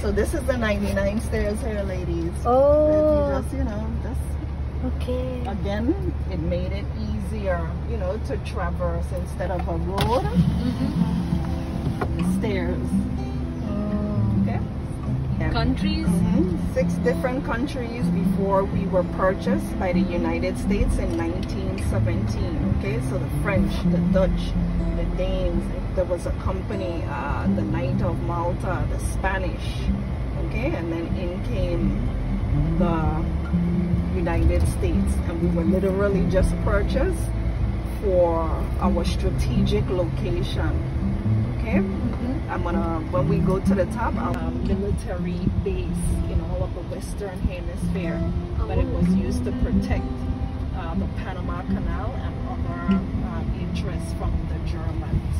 so this is the 99 stairs here, ladies. Oh, Just, you know, just okay. again, it made it easier, you know, to traverse instead of a road. Mm-hmm. Stairs. Okay. Yeah. Countries? Mhm. Six different countries before we were purchased by the United States in 1917. Okay, so the French, the Dutch, the Danes, there was a company, uh, the Knight of Malta, the Spanish. Okay, and then in came the United States, and we were literally just purchased for our strategic location. Okay. I'm gonna, when we go to the top, um, military base in all of the Western Hemisphere, but it was used to protect uh, the Panama Canal and other uh, interests from the Germans.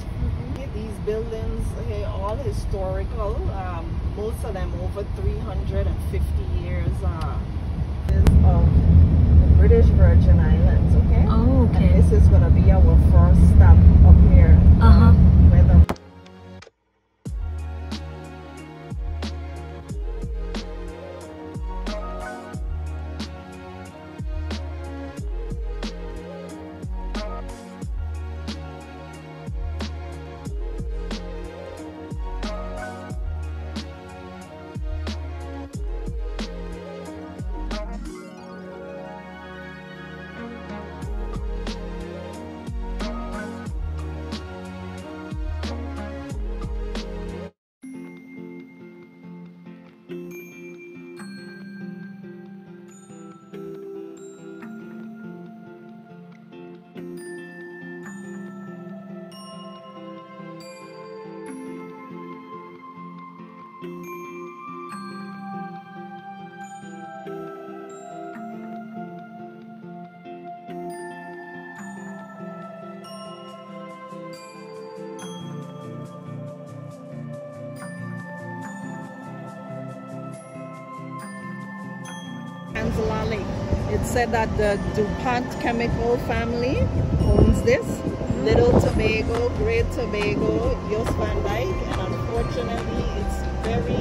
These buildings, eh, all historical, um, most of them over 350 years uh, is of the British Virgin Islands, okay? Oh, okay. And this is gonna be our first stop up here. Uh-huh. Angela Lake. It said that the DuPont Chemical family owns this. Little Tobago, Great Tobago, Jost Van Dyke, and unfortunately it's very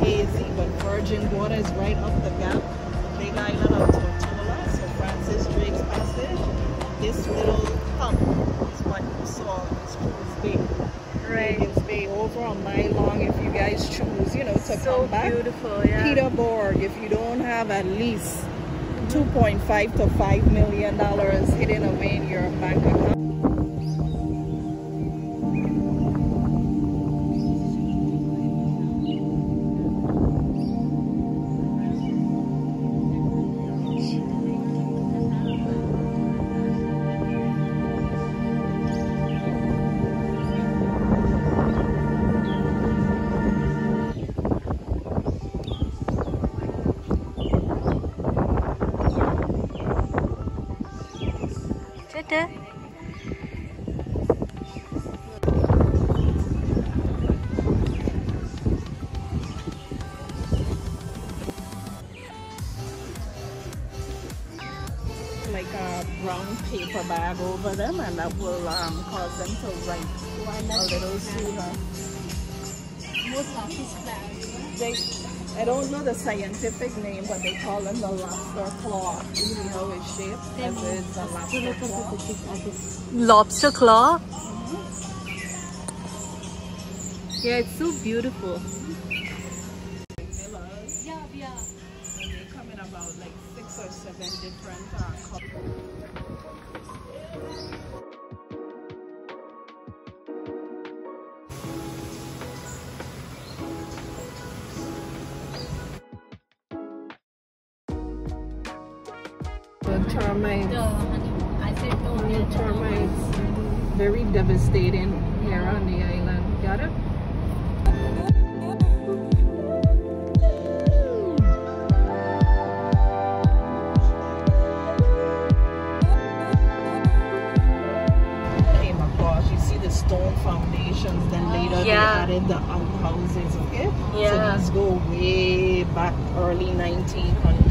hazy, but Virgin Gorda is right up the gap. Big island of Tortola, so Francis Drake's Passage. This little pump is what you saw in Spruce Bay. Right. Over a mile long if you guys choose, you know, to So come back. beautiful, yeah. Peterborg, if you don't have at least 2.5 to 5 million dollars hidden away in your bank account. Over them and that will um, cause them to write a little sooner. They, I don't know the scientific name, but they call them the lobster claw. You see how it's shaped? As it's a lobster claw. Lobster claw? Yeah, it's so beautiful. Yeah, yeah. They come in about like six or seven different uh, termites. The, New termites. Very devastating here on the island. Got it? stone foundations then later they added the outhouses okay yeah. so these go way back early 1900s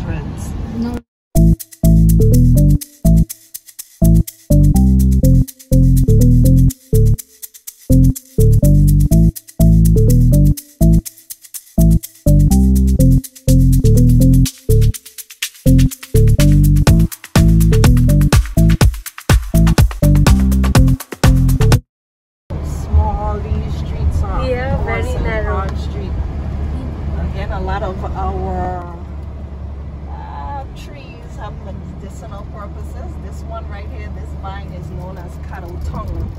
Uh, trees have medicinal purposes. This one right here, this vine is known as cattle tongue.